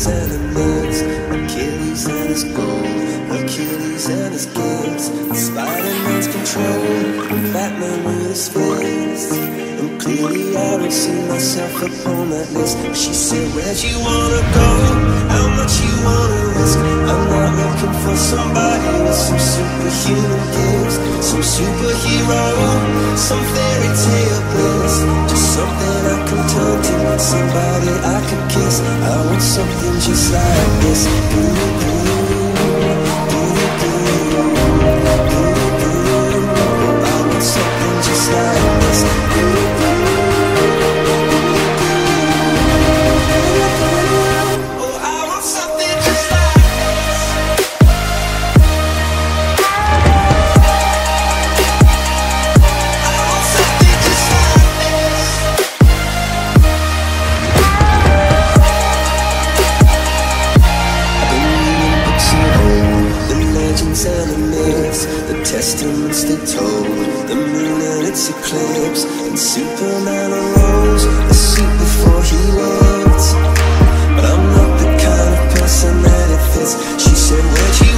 Achilles and his legs, Achilles and his gold, Achilles and his gigs, Spider-Man's control, Batman with his face. And clearly I don't see myself upon that list. She said, Where'd you wanna go? How much you wanna risk? I'm not looking for somebody with some superhuman gifts, some superhero, some fairy tale somebody I could kiss I want something just like this blue, blue. Just like this And Superman arose a suit before he But I'm not the kind of person that it fits She said, would you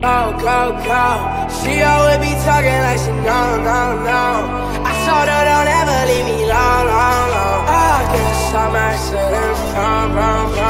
Go, go, go. She always be talking like she know, know, know. I told her don't ever leave me long, long, long. I guess I'm sit and run, run.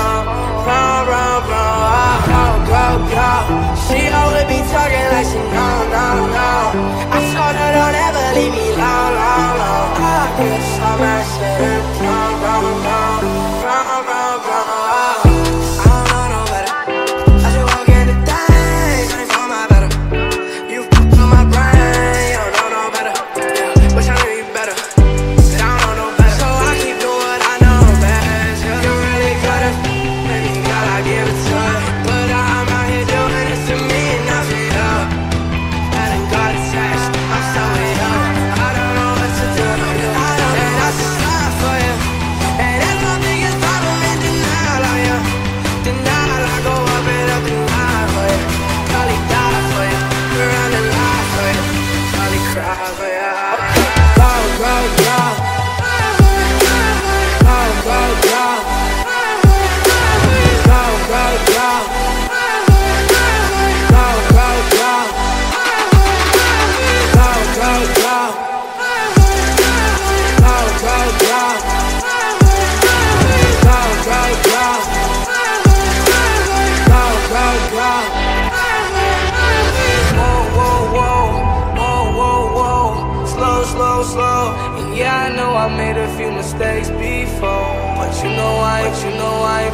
I made a few mistakes before, but you know I, but you know I,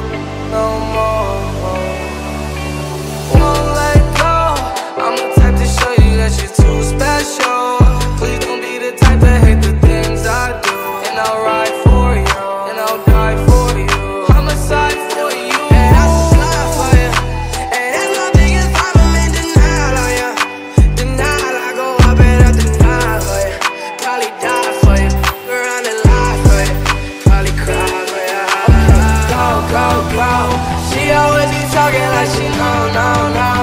no more. Won't let go. I'm how can I see? Oh no, no.